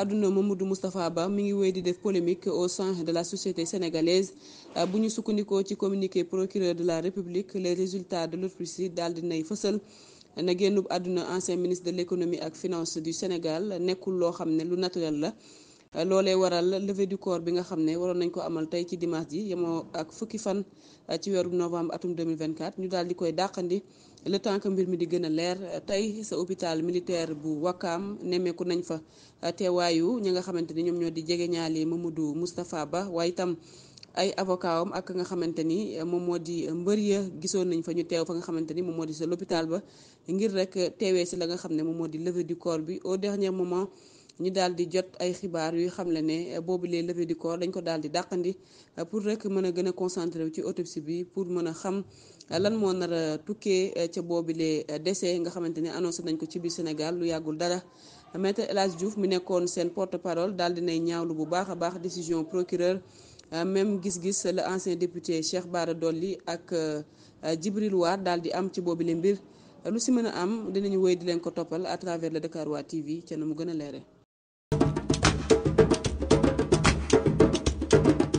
àdduna Mamadou Moustapha Ba mi ngi wéy di def polémique au sein de la société sénégalaise euh, bu ñu sukkandikoo ci communiqué procureur de la république les résultats de l'autopsie daal di nay fësal na génnub àdduna ancien ministre de l'économie ak finance du Sénégal nekkul loo xam ne lu naturel la euh, loolee waral levée du corps bi nga xam ne waroon nañ ko amal tey ci dimanche ji yemoo ak fukki fan euh, ci weeru novembre atum 2024 ñu daal di koy dàqandi le temps que mbir mi di gën a leer tey sa hôpital militaire bu Wakaam nemmeeku nañ fa teewaayu ñi nga xamante ni ñoom ñoo di jege ñaali Mamadou Moustapha Ba waaye itam ay avocat am ak nga xamante ni eh, moom moo di mbër ya gisoon nañ fa ñu teew fa nga xamante ni moom moo di sa l'hôpital ba ngir rek teewee si la nga xam ne moom moo di levée du corps bi au dernier moment ñu daal di jot ay xibaar yuy xam le ne eh, boobu les levée du corps dañ ko daal di dàqandi pour rek mën a gën a concentré wu ci autopsie bi pour mën a xam lan moo nar a tukkee eh, ca boobile eh, décès nga xamante ne annoncé nañ ko ci biir Sénégal lu yàggul dara. maître El Hadj Diouf mi nekkoon seen porte parole daal dinay ñaawlu bu baax a baax décision procureur eh, même gis-gis la ancien député Cheikh Bara Dolly ak Djibril War daal di am ci boobile mbir lu si mën a am dinañu wéy di leen ko toppal à travers le Dakar Wa TV ca na mu gën a leere